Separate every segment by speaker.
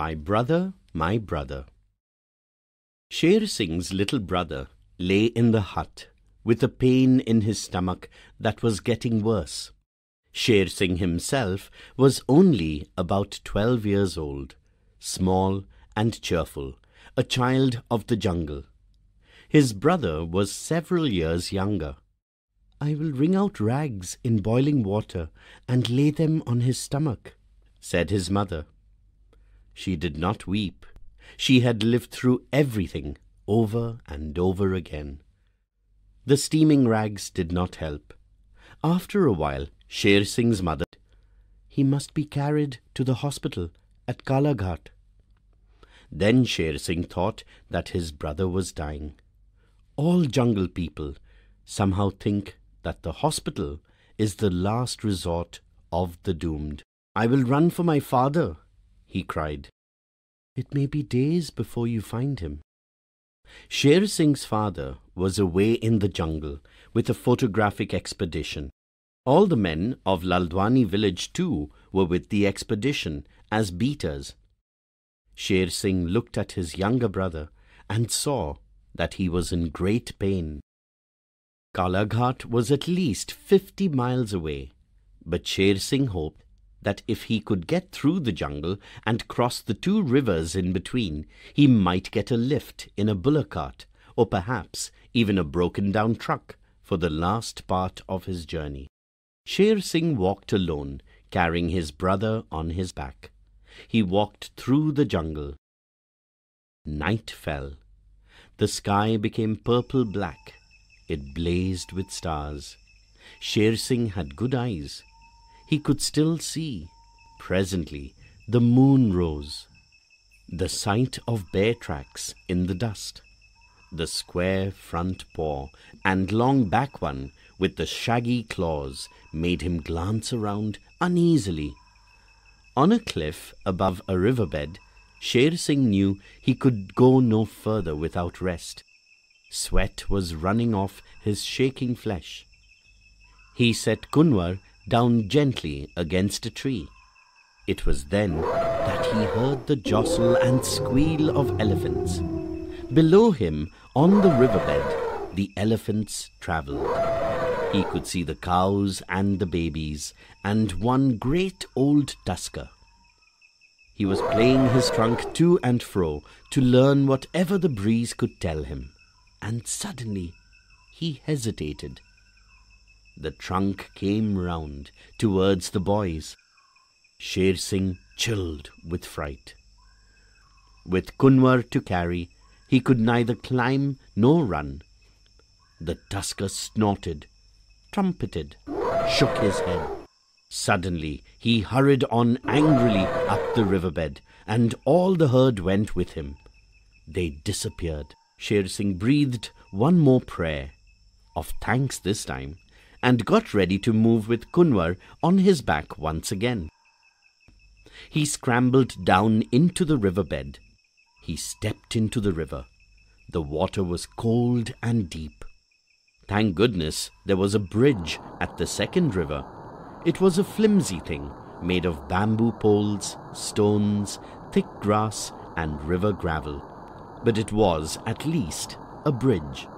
Speaker 1: My Brother, My Brother. Sher Singh's little brother lay in the hut with a pain in his stomach that was getting worse. Sher Singh himself was only about twelve years old, small and cheerful, a child of the jungle. His brother was several years younger. I will wring out rags in boiling water and lay them on his stomach, said his mother. She did not weep. She had lived through everything over and over again. The steaming rags did not help. After a while, Sher Singh's mother, he must be carried to the hospital at Kalaghat. Then Sher Singh thought that his brother was dying. All jungle people somehow think that the hospital is the last resort of the doomed. I will run for my father, he cried. It may be days before you find him. Sher Singh's father was away in the jungle with a photographic expedition. All the men of Laldwani village too were with the expedition as beaters. Sher Singh looked at his younger brother and saw that he was in great pain. Kalaghat was at least fifty miles away, but Sher Singh hoped that if he could get through the jungle and cross the two rivers in between, he might get a lift in a bullock cart, or perhaps even a broken down truck for the last part of his journey. Sher Singh walked alone, carrying his brother on his back. He walked through the jungle. Night fell. The sky became purple black. It blazed with stars. Sher Singh had good eyes. He could still see. Presently, the moon rose. The sight of bear tracks in the dust. The square front paw and long back one with the shaggy claws made him glance around uneasily. On a cliff above a riverbed, Sher Singh knew he could go no further without rest. Sweat was running off his shaking flesh. He set Kunwar down gently against a tree. It was then that he heard the jostle and squeal of elephants. Below him, on the riverbed, the elephants travelled. He could see the cows and the babies, and one great old tusker. He was playing his trunk to and fro to learn whatever the breeze could tell him, and suddenly he hesitated. The trunk came round towards the boys. Sher Singh chilled with fright. With Kunwar to carry, he could neither climb nor run. The tusker snorted trumpeted, shook his head. Suddenly he hurried on angrily up the riverbed, and all the herd went with him. They disappeared. Sher Singh breathed one more prayer, of thanks this time, and got ready to move with Kunwar on his back once again. He scrambled down into the riverbed. He stepped into the river. The water was cold and deep. Thank goodness there was a bridge at the second river. It was a flimsy thing made of bamboo poles, stones, thick grass, and river gravel. But it was, at least, a bridge.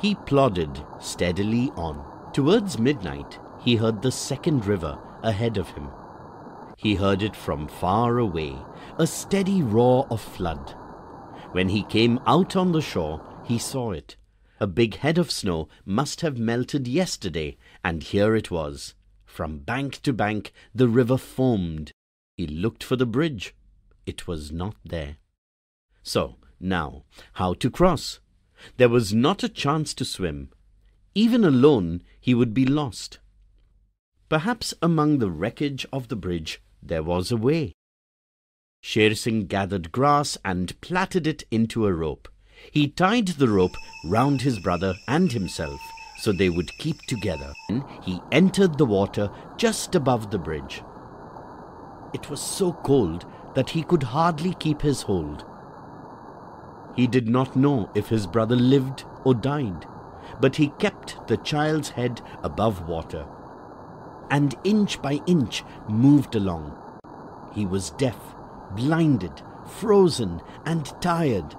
Speaker 1: He plodded steadily on. Towards midnight, he heard the second river ahead of him. He heard it from far away, a steady roar of flood. When he came out on the shore, he saw it. A big head of snow must have melted yesterday, and here it was. From bank to bank the river foamed. He looked for the bridge. It was not there. So, now, how to cross? There was not a chance to swim. Even alone, he would be lost. Perhaps among the wreckage of the bridge there was a way. Sher Singh gathered grass and plaited it into a rope. He tied the rope round his brother and himself so they would keep together. He entered the water just above the bridge. It was so cold that he could hardly keep his hold. He did not know if his brother lived or died, but he kept the child's head above water, and inch by inch moved along. He was deaf, blinded, frozen, and tired.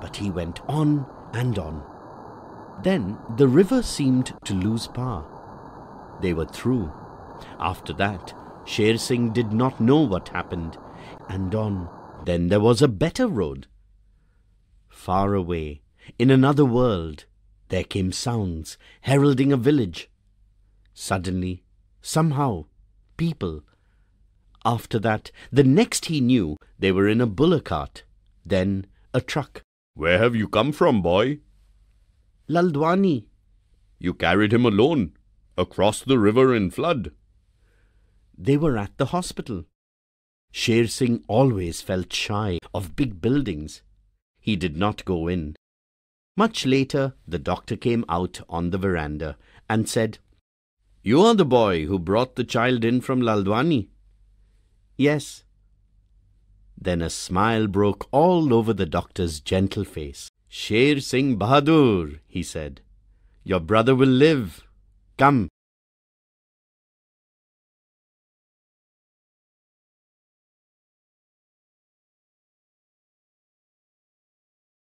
Speaker 1: But he went on and on. Then the river seemed to lose power. They were through. After that, Sher Singh did not know what happened, and on. Then there was a better road. Far away, in another world, there came sounds heralding a village. Suddenly, somehow, people. After that, the next he knew, they were in a bullock cart, then a truck.
Speaker 2: Where have you come from, boy?
Speaker 1: Laldwani.
Speaker 2: You carried him alone, across the river in flood.
Speaker 1: They were at the hospital. Sher Singh always felt shy of big buildings. He did not go in. Much later, the doctor came out on the veranda and said, You are the boy who brought the child in from Laldwani. Yes. Then a smile broke all over the doctor's gentle face. Sher Singh Bahadur, he said, your brother will live. Come,